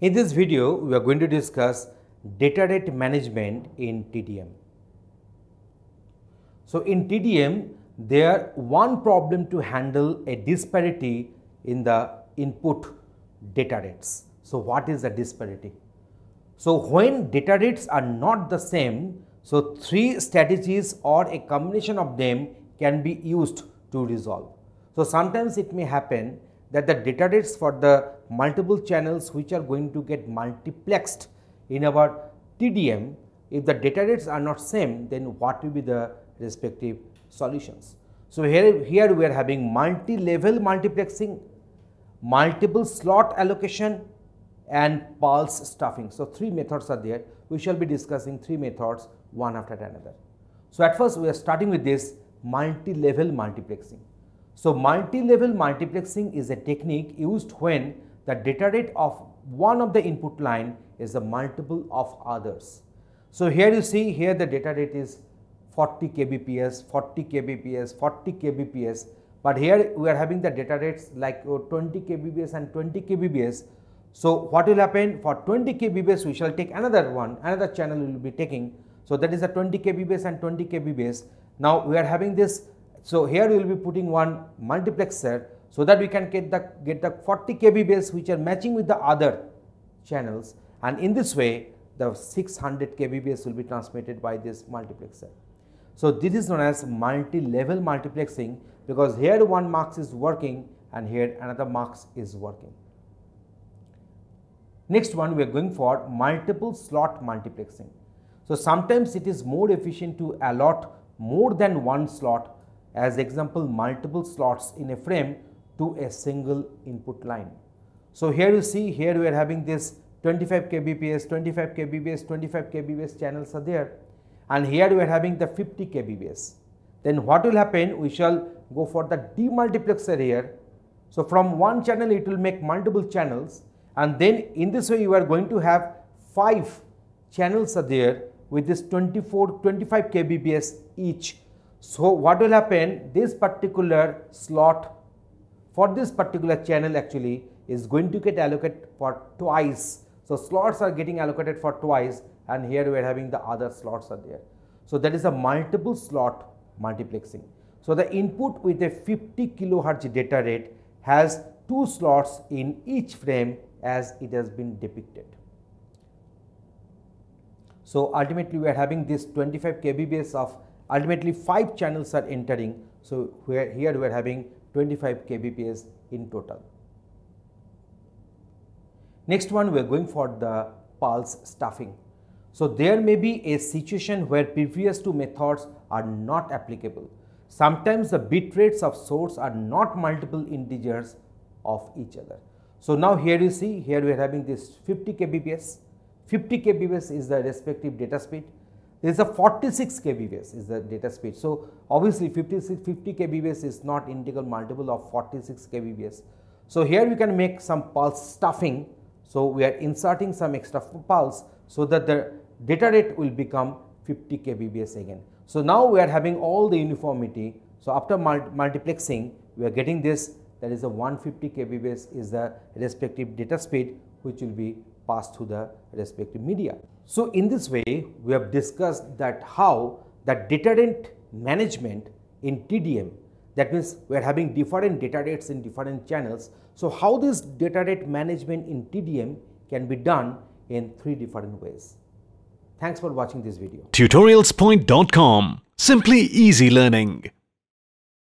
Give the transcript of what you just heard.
In this video, we are going to discuss data rate management in TDM. So in TDM, there one problem to handle a disparity in the input data rates. So what is the disparity? So when data rates are not the same, so three strategies or a combination of them can be used to resolve. So sometimes it may happen that the data rates for the multiple channels which are going to get multiplexed in our TDM, if the data rates are not same, then what will be the respective solutions? So here, here we are having multi-level multiplexing, multiple slot allocation and pulse stuffing. So three methods are there. We shall be discussing three methods one after another. So at first we are starting with this multi-level multiplexing. So multi-level multiplexing is a technique used when the data rate of one of the input line is a multiple of others. So here you see here the data rate is 40 kbps, 40 kbps, 40 kbps but here we are having the data rates like uh, 20 kbps and 20 kbps. So what will happen for 20 kbps we shall take another one, another channel we will be taking. So that is a 20 kbps and 20 kbps. Now we are having this so here we will be putting one multiplexer so that we can get the get the 40 kbps which are matching with the other channels and in this way the 600 kbps will be transmitted by this multiplexer. So this is known as multi-level multiplexing because here one mux is working and here another mux is working. Next one we are going for multiple slot multiplexing. So sometimes it is more efficient to allot more than one slot as example multiple slots in a frame to a single input line. So here you see here we are having this 25 kbps, 25 kbps, 25 kbps channels are there and here we are having the 50 kbps. Then what will happen? We shall go for the demultiplexer here. So from one channel it will make multiple channels and then in this way you are going to have 5 channels are there with this 24, 25 kbps each so what will happen? This particular slot for this particular channel actually is going to get allocated for twice. So slots are getting allocated for twice and here we are having the other slots are there. So that is a multiple slot multiplexing. So the input with a 50 kilohertz data rate has two slots in each frame as it has been depicted. So ultimately we are having this 25 kbps of ultimately 5 channels are entering. So, here, we are having 25 kbps in total. Next one we are going for the pulse stuffing. So, there may be a situation where previous two methods are not applicable. Sometimes the bit rates of source are not multiple integers of each other. So, now here you see here we are having this 50 kbps, 50 kbps is the respective data speed there is a 46 kbps is the data speed. So, obviously 56, 50 kbps is not integral multiple of 46 kbps. So, here we can make some pulse stuffing. So, we are inserting some extra pulse so that the data rate will become 50 kbps again. So, now we are having all the uniformity. So, after multiplexing we are getting this that is a 150 kbps is the respective data speed which will be passed through the respective media. So, in this way we have discussed that how the data rate management in TDM that means we are having different data rates in different channels. So, how this data rate management in TDM can be done in three different ways. Thanks for watching this video. Tutorialspoint.com Simply easy learning.